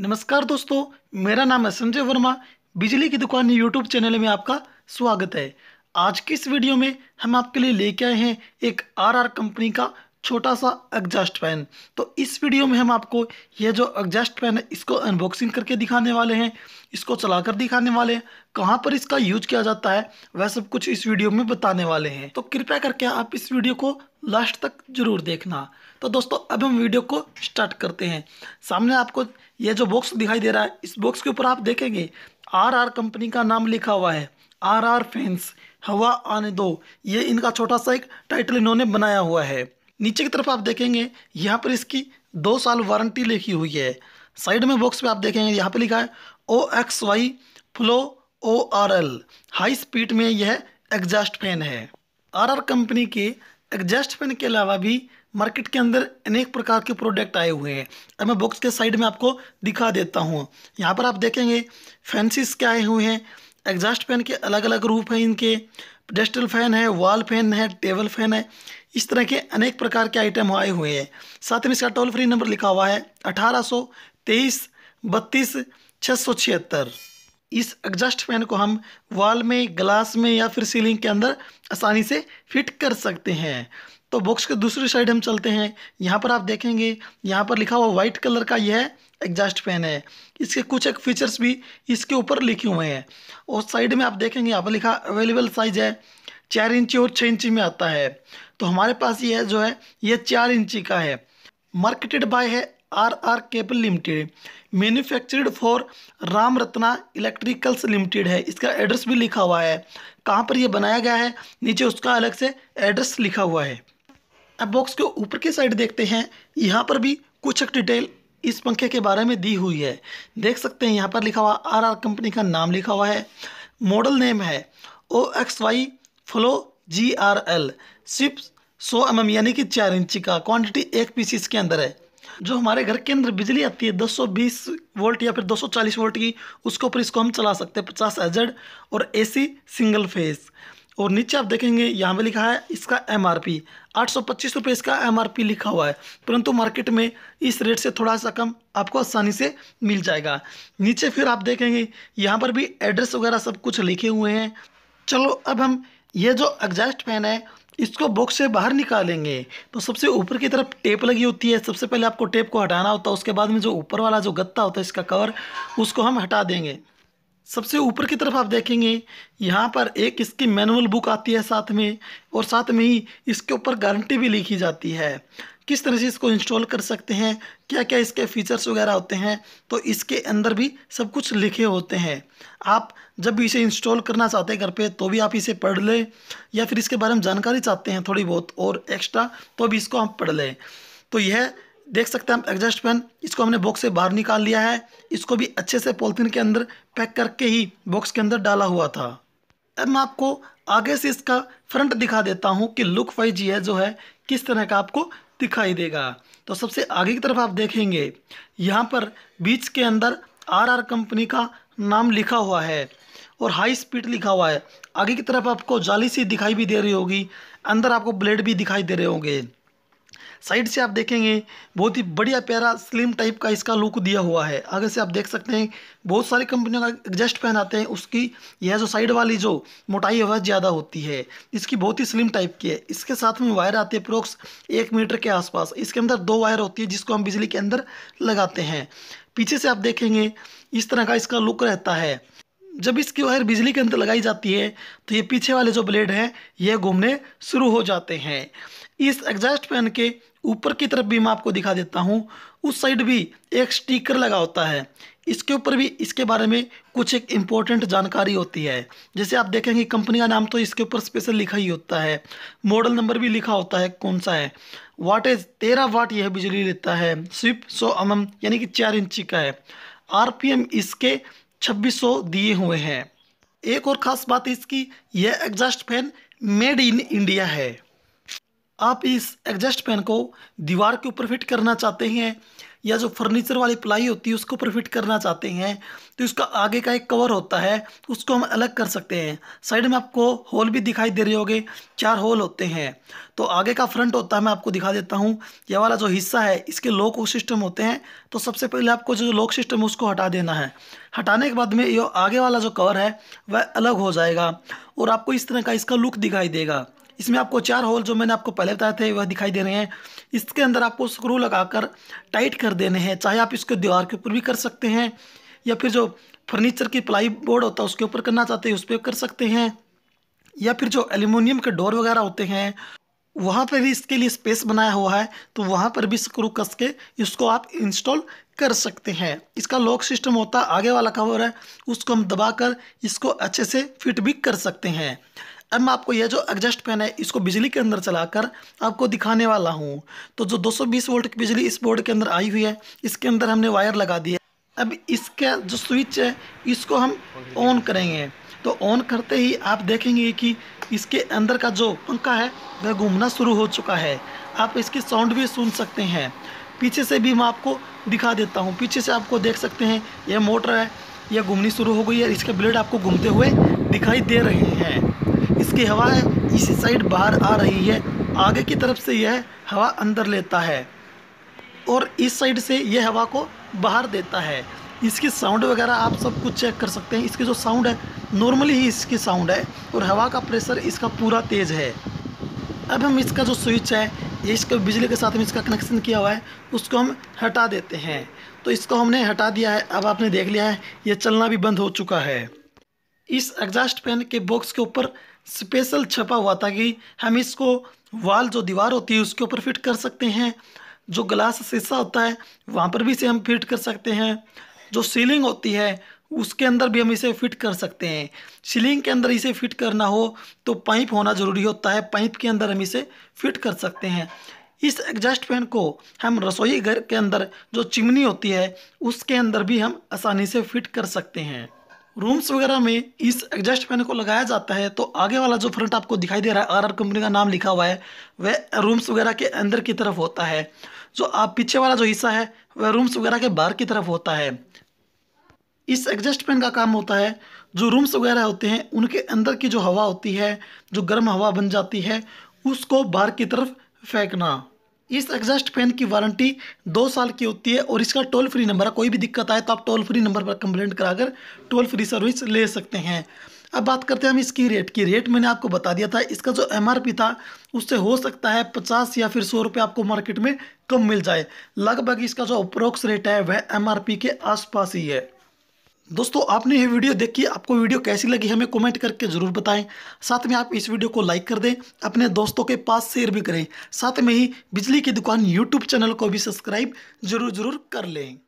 नमस्कार दोस्तों, मेरा नाम है संजय वर्मा। बिजली की दुकान यूट्यूब चैनल में आपका स्वागत है। आज की इस वीडियो में हम आपके लिए लेके आए हैं एक आरआर कंपनी का छोटा सा एग्जॉस्ट फ़ैन तो इस वीडियो में हम आपको यह जो एग्जॉस्ट फ़ैन है, इसको अनबॉक्सिंग करके दिखाने वाले हैं, इसको चलाकर दिखाने वाले हैं, कहाँ पर इसका यूज़ किया जाता है, वह सब कुछ इस वीडियो में बताने वाले हैं। तो कृपया करके आप इस वीडियो को लास्ट तक ज़रूर देखना। तो दोस्तों, अब हम वीडियो को स्टार्ट करते हैं। सामने आपको ये जो बॉक्स दिखाई दे रहा है, इस बॉक्स के ऊपर आप देखेंगे आर आर कंपनी का नाम लिखा हुआ है। आर आर फैंस हवा आने दो। ये इनका छोटा सा एक टाइटल इन्होंने बनाया हुआ है। नीचे की तरफ़ आप देखेंगे, यहाँ पर इसकी दो साल वारंटी लिखी हुई है। साइड में बॉक्स पे आप देखेंगे, यहाँ पे लिखा है O X Y flow O R L high speed में यह एग्जॉस्ट फ़ैन है। आर आर कंपनी के एग्जॉस्ट फ़ैन के अलावा भी मार्केट के अंदर अनेक प्रकार के प्रोडक्ट आए हुए हैं। अब मैं बॉक्स के साइड में आपको दिखा देता हूँ। यहाँ पर आप देखेंगे फैंसीस के आए हुए हैं। एग्जॉस्ट फ़ैन के अलग अलग रूप हैं इनके। पेडेस्टल फ़ैन है वॉल फ़ैन है टेबल फ़ैन है। इस तरह के अनेक प्रकार के आइटम आए हुए हैं। साथ में इसका टोल फ्री नंबर लिखा हुआ है, अठारह सौ तेईस, बत्तीस सौ छिहत्तर। इस एग्जॉस्ट फ़ैन को हम वॉल में ग्लास में या फिर सीलिंग के अंदर आसानी से फिट कर सकते हैं। तो बॉक्स के दूसरी साइड हम चलते हैं। यहाँ पर आप देखेंगे, यहाँ पर लिखा हुआ वाइट कलर का यह एग्जास्ट फ़ैन है। इसके कुछ एक फीचर्स भी इसके ऊपर लिखे हुए हैं। और साइड में आप देखेंगे, यहाँ पर लिखा अवेलेबल साइज़ है, चार इंची और छः इंची में आता है। तो हमारे पास ये जो है ये चार इंची का है। मार्केटेड बाय है R R cable limited manufactured for Ram Ratna electricals limited है। इसका एड्रेस भी लिखा हुआ है। कहाँ पर ये बनाया गया है? नीचे उसका अलग से एड्रेस लिखा हुआ है। अब बॉक्स के ऊपर की साइड देखते हैं। यहाँ पर भी कुछ एक डिटेल इस पंखे के बारे में दी हुई है। देख सकते हैं, यहाँ पर लिखा हुआ आर आर कंपनी का नाम लिखा हुआ है। मॉडल नेम है O X Y flow G R L sweep सौ एम एम यानी कि चार इंची का क्वांटिटी एक पीस इसके अंदर है। जो हमारे घर के अंदर बिजली आती है 220 वोल्ट या फिर 240 वोल्ट की, उसके ऊपर इसको हम चला सकते हैं पचास एजड और एसी सिंगल फेस और नीचे आप देखेंगे, यहाँ पे लिखा है इसका एम आर पी आठ सौ पच्चीस रुपये इसका एम आर पी लिखा हुआ है। परंतु मार्केट में इस रेट से थोड़ा सा कम आपको आसानी से मिल जाएगा। नीचे फिर आप देखेंगे, यहाँ पर भी एड्रेस वगैरह सब कुछ लिखे हुए हैं। चलो, अब हम ये जो एग्जॉस्ट फ़ैन है, इसको बॉक्स से बाहर निकालेंगे। तो सबसे ऊपर की तरफ़ टेप लगी होती है। सबसे पहले आपको टेप को हटाना होता है, उसके बाद में जो ऊपर वाला जो गत्ता होता है, इसका कवर उसको हम हटा देंगे। सबसे ऊपर की तरफ़ आप देखेंगे, यहाँ पर एक इसकी मैनुअल बुक आती है साथ में, और साथ में ही इसके ऊपर गारंटी भी लिखी जाती है। किस तरह से इसको इंस्टॉल कर सकते हैं क्या क्या इसके फीचर्स वगैरह होते हैं तो इसके अंदर भी सब कुछ लिखे होते हैं। आप जब भी इसे इंस्टॉल करना चाहते हैं घर पे तो भी आप इसे पढ़ लें, या फिर इसके बारे में जानकारी चाहते हैं थोड़ी बहुत और एक्स्ट्रा तो भी इसको आप पढ़ लें। तो यह देख सकते हैं हम एग्जॉस्ट फ़ैन इसको हमने बॉक्स से बाहर निकाल लिया है। इसको भी अच्छे से पॉलिथीन के अंदर पैक करके ही बॉक्स के अंदर डाला हुआ था। अब मैं आपको आगे से इसका फ्रंट दिखा देता हूँ कि लुक वाइज है जो है, किस तरह का आपको दिखाई देगा। तो सबसे आगे की तरफ़ आप देखेंगे, यहाँ पर बीच के अंदर आर आर कंपनी का नाम लिखा हुआ है और हाई स्पीड लिखा हुआ है। आगे की तरफ़ आपको जाली सी दिखाई भी दे रही होगी, अंदर आपको ब्लेड भी दिखाई दे रहे होंगे। साइड से आप देखेंगे, बहुत ही बढ़िया प्यारा स्लिम टाइप का इसका लुक दिया हुआ है। आगे से आप देख सकते हैं, बहुत सारी कंपनियों का एग्जस्ट फ़ैन आते हैं, उसकी यह जो साइड वाली जो मोटाई है, वह ज़्यादा होती है। इसकी बहुत ही स्लिम टाइप की है। इसके साथ में वायर आती है अप्रोक्स एक मीटर के आसपास। इसके अंदर दो वायर होती है, जिसको हम बिजली के अंदर लगाते हैं। पीछे से आप देखेंगे, इस तरह का इसका लुक रहता है। जब इसकी वायर बिजली के अंदर लगाई जाती है तो ये पीछे वाले जो ब्लेड हैं, ये घूमने शुरू हो जाते हैं। इस एग्जॉस्ट फ़ैन के ऊपर की तरफ़ भी मैं आपको दिखा देता हूँ। उस साइड भी एक स्टिकर लगा होता है। इसके ऊपर भी इसके बारे में कुछ एक इम्पोर्टेंट जानकारी होती है। जैसे आप देखेंगे, कंपनी का नाम तो इसके ऊपर स्पेशल लिखा ही होता है। मॉडल नंबर भी लिखा होता है, कौन सा है? वाटेज तेरह वाट यह बिजली लेता है। स्विप सौ एम यानी कि चार इंची का है। आरपीएम इसके छब्बीस दिए हुए हैं। एक और ख़ास बात इसकी, यह exhaust fan made in India है। आप इस एग्जॉस्ट फ़ैन को दीवार के ऊपर फिट करना चाहते हैं या जो फर्नीचर वाली प्लाई होती है, उसको ऊपर फिट करना चाहते हैं तो इसका आगे का एक कवर होता है, उसको हम अलग कर सकते हैं। साइड में आपको होल भी दिखाई दे रहे होंगे, चार होल होते हैं। तो आगे का फ्रंट होता है, मैं आपको दिखा देता हूँ। यह वाला जो हिस्सा है, इसके लॉक सिस्टम होते हैं। तो सबसे पहले आपको जो लॉक सिस्टम है, उसको हटा देना है। हटाने के बाद में ये आगे वाला जो कवर है, वह अलग हो जाएगा और आपको इस तरह का इसका लुक दिखाई देगा। इसमें आपको चार होल जो मैंने आपको पहले बताए थे, वह दिखाई दे रहे हैं। इसके अंदर आपको स्क्रू लगाकर टाइट कर देने हैं, चाहे आप इसको दीवार के ऊपर भी कर सकते हैं, या फिर जो फर्नीचर की प्लाई बोर्ड होता है, उसके ऊपर करना चाहते हैं, उस पर कर सकते हैं, या फिर जो एल्यूमिनियम के डोर वगैरह होते हैं, वहाँ पर भी इसके लिए स्पेस बनाया हुआ है तो वहाँ पर भी स्क्रू कस के इसको आप इंस्टॉल कर सकते हैं। इसका लॉक सिस्टम होता है, आगे वाला कवर है, उसको हम दबाकर इसको अच्छे से फिट भी कर सकते हैं। अब मैं आपको यह जो एडजस्ट फ़ैन है, इसको बिजली के अंदर चलाकर आपको दिखाने वाला हूँ। तो जो 220 वोल्ट की बिजली इस बोर्ड के अंदर आई हुई है, इसके अंदर हमने वायर लगा दी है। अब इसका जो स्विच है, इसको हम ऑन करेंगे। तो ऑन करते ही आप देखेंगे कि इसके अंदर का जो पंखा है, वह घूमना शुरू हो चुका है। आप इसकी साउंड भी सुन सकते हैं। पीछे से भी मैं आपको दिखा देता हूँ। पीछे से आपको देख सकते हैं, यह मोटर है, यह घूमनी शुरू हो गई है इसके ब्लेड आपको घूमते हुए दिखाई दे रहे हैं। इसकी हवा है इसी साइड बाहर आ रही है, आगे की तरफ़ से यह हवा अंदर लेता है और इस साइड से यह हवा को बाहर देता है। इसकी साउंड वगैरह आप सब कुछ चेक कर सकते हैं। इसकी जो साउंड है नॉर्मली ही इसकी साउंड है और हवा का प्रेशर इसका पूरा तेज़ है। अब हम इसका जो स्विच है, ये इसका बिजली के साथ में इसका कनेक्शन किया हुआ है, उसको हम हटा देते हैं। तो इसको हमने हटा दिया है। अब आपने देख लिया है, ये चलना भी बंद हो चुका है। इस एग्जास्ट फ़ैन के बॉक्स के ऊपर स्पेशल छपा हुआ था कि हम इसको वाल जो दीवार होती है उसके ऊपर फिट कर सकते हैं। जो ग्लास शीशा होता है, वहाँ पर भी इसे हम फिट कर सकते हैं। जो सीलिंग होती है, उसके अंदर भी हम इसे फिट कर सकते हैं। सीलिंग के अंदर इसे फिट करना हो तो पाइप होना ज़रूरी होता है। पाइप के अंदर हम इसे फिट कर सकते हैं। इस एग्जॉस्ट फ़ैन को हम रसोई घर के अंदर जो चिमनी होती है, उसके अंदर भी हम आसानी से फिट कर सकते हैं। रूम्स वगैरह में इस एग्जॉस्ट फ़ैन को लगाया जाता है तो आगे वाला जो फ्रंट आपको दिखाई दे रहा है आर आर कंपनी का नाम लिखा हुआ है, वह रूम्स वगैरह के अंदर की तरफ़ होता है। जो आप पीछे वाला जो हिस्सा है, वह रूम्स वगैरह के बाहर की तरफ़ होता है। इस एग्जस्ट फ़ैन का काम होता है, जो रूम्स वगैरह होते हैं, उनके अंदर की जो हवा होती है, जो गर्म हवा बन जाती है, उसको बाहर की तरफ़ फेंकना। इस एग्जॉस्ट फ़ैन की वारंटी दो साल की होती है और इसका टोल फ्री नंबर है। कोई भी दिक्कत आए तो आप टोल फ्री नंबर पर कंप्लेंट कराकर टोल फ्री सर्विस ले सकते हैं। अब बात करते हैं हम इसकी रेट की। रेट मैंने आपको बता दिया था। इसका जो एमआरपी था, उससे हो सकता है पचास या फिर सौ रुपये आपको मार्केट में कम मिल जाए। लगभग इसका जो अप्रोक्स रेट है, वह एमआरपी के आसपास ही है। दोस्तों, आपने ये वीडियो देखी आपको वीडियो कैसी लगी हमें कमेंट करके ज़रूर बताएँ। साथ में आप इस वीडियो को लाइक कर दें, अपने दोस्तों के पास शेयर भी करें। साथ में ही बिजली की दुकान यूट्यूब चैनल को भी सब्सक्राइब ज़रूर ज़रूर कर लें।